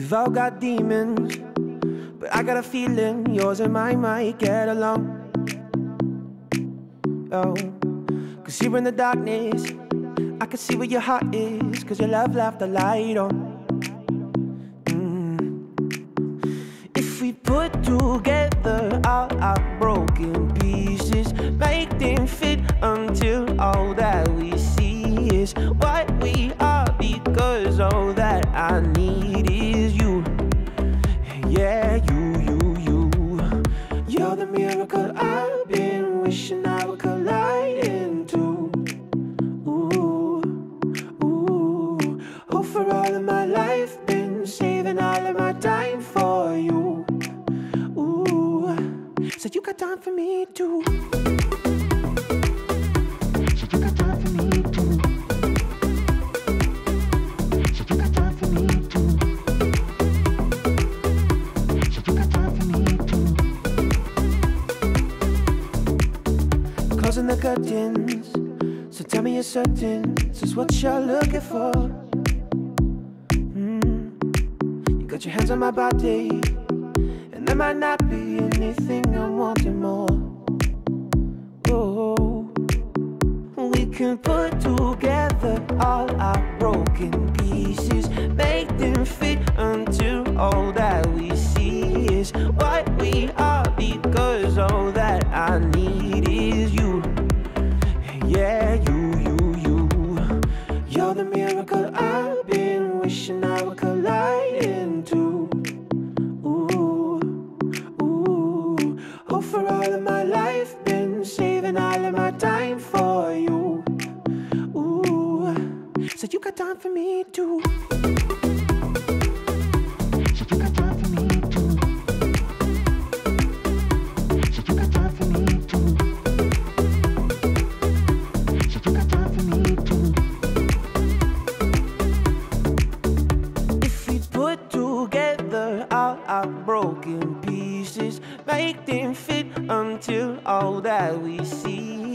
We've all got demons, but I got a feeling yours and mine might get along. Oh, cause here in the darkness, I can see where your heart is, cause your love left the light on. Mm. If we put together all our broken pieces, make them fit Yeah, you, you, you. You're the miracle I've been wishing I would collide into. Ooh, ooh. Oh, for all of my life, been saving all of my time for you. Ooh, so you got time for me too. Closing the curtains. So tell me you're certain this is what you're looking for. Mm. You got your hands on my body, and there might not be anything I'm wanting more. Oh, we can put together all our broken the miracle I've been wishing I would collide into. Ooh, ooh. Oh, for all of my life, been saving all of my time for you. Ooh, so you got time for me too. Our broken pieces, make them fit until all that we see